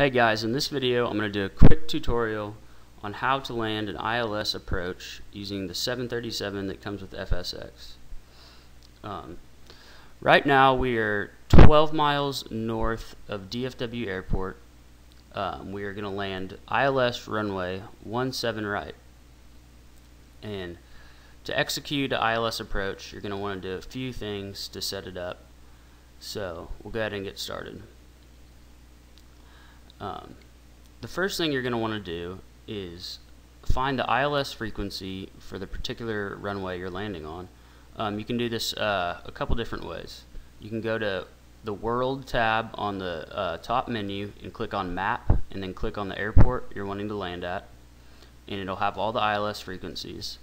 Hey guys, in this video I'm going to do a quick tutorial on how to land an ILS approach using the 737 that comes with FSX. Um, right now we are 12 miles north of DFW Airport. Um, we are going to land ILS runway 17 right. And to execute an ILS approach, you're going to want to do a few things to set it up. So we'll go ahead and get started. Um, the first thing you're going to want to do is find the ILS frequency for the particular runway you're landing on. Um, you can do this uh, a couple different ways. You can go to the World tab on the uh, top menu and click on Map and then click on the airport you're wanting to land at and it'll have all the ILS frequencies.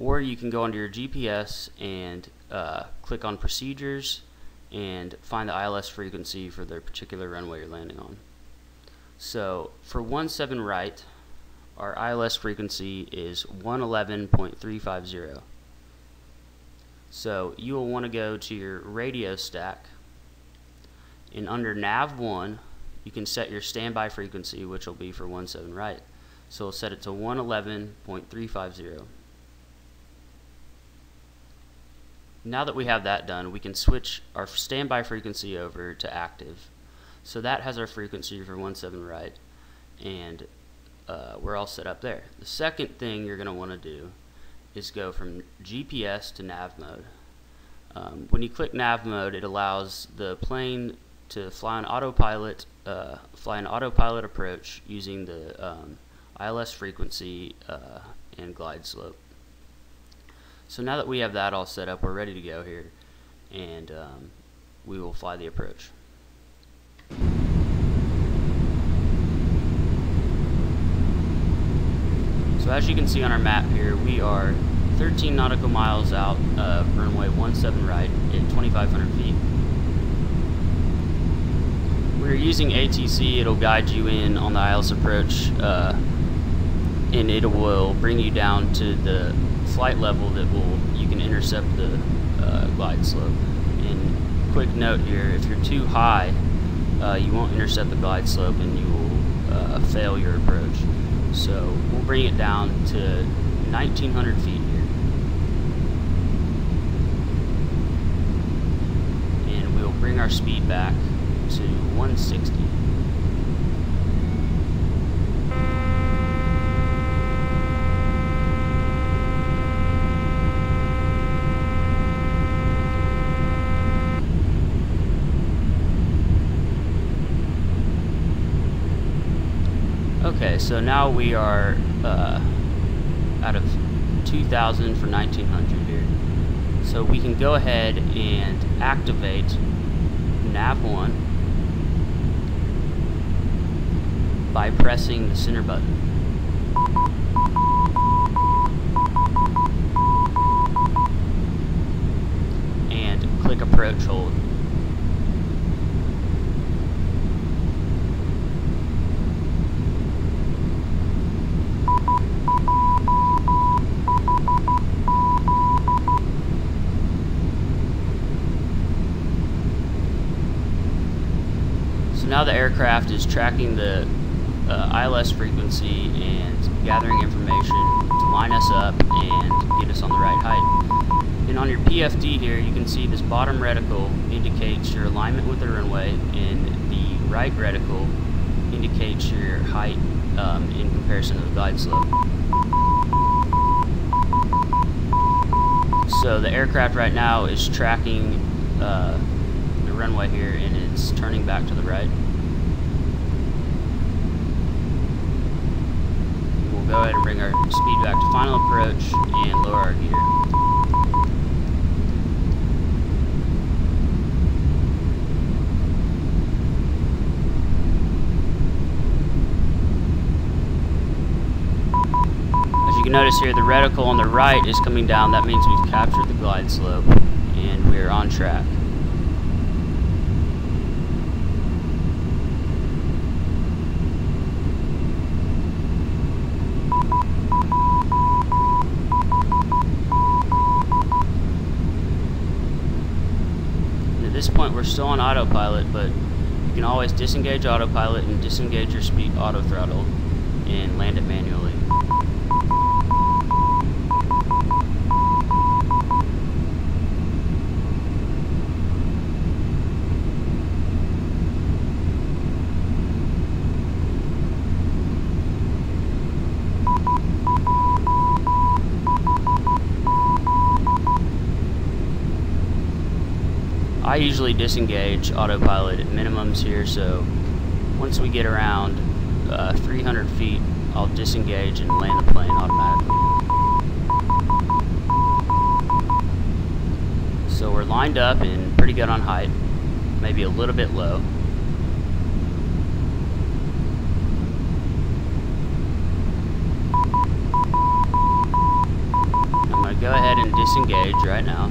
Or you can go under your GPS and uh, click on Procedures and find the ILS frequency for the particular runway you're landing on. So for 17 right, our ILS frequency is 111.350. So you will want to go to your radio stack and under nav1 you can set your standby frequency which will be for 17 right. So we'll set it to 111.350. Now that we have that done, we can switch our standby frequency over to active. So that has our frequency for 17 right, and uh, we're all set up there. The second thing you're going to want to do is go from GPS to nav mode. Um, when you click nav mode, it allows the plane to fly an autopilot, uh, fly an autopilot approach using the um, ILS frequency uh, and glide slope. So now that we have that all set up, we're ready to go here, and um, we will fly the approach. So as you can see on our map here, we are 13 nautical miles out of runway 17 right at 2,500 feet. We're using ATC, it'll guide you in on the ILS approach, uh, and it will bring you down to the flight level that will you can intercept the uh, glide slope. And quick note here, if you're too high, uh, you won't intercept the glide slope and you will uh, fail your approach. So we'll bring it down to 1900 feet here. And we'll bring our speed back to 160. Okay, so now we are uh, out of 2,000 for 1,900 here. So we can go ahead and activate nav1 by pressing the center button. And click approach hold. Now the aircraft is tracking the uh, ILS frequency and gathering information to line us up and get us on the right height. And on your PFD here, you can see this bottom reticle indicates your alignment with the runway, and the right reticle indicates your height um, in comparison to the glide slope. So the aircraft right now is tracking uh, runway here, and it's turning back to the right. We'll go ahead and bring our speed back to final approach and lower our gear. As you can notice here, the reticle on the right is coming down. That means we've captured the glide slope and we're on track. this point we're still on autopilot, but you can always disengage autopilot and disengage your speed auto throttle and land it manually. I usually disengage autopilot at minimums here, so once we get around uh, 300 feet, I'll disengage and land the plane automatically. So we're lined up and pretty good on height, maybe a little bit low. I'm going to go ahead and disengage right now.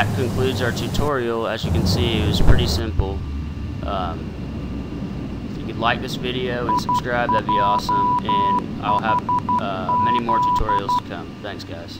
that concludes our tutorial. As you can see, it was pretty simple. Um, if you could like this video and subscribe, that'd be awesome. And I'll have uh, many more tutorials to come. Thanks, guys.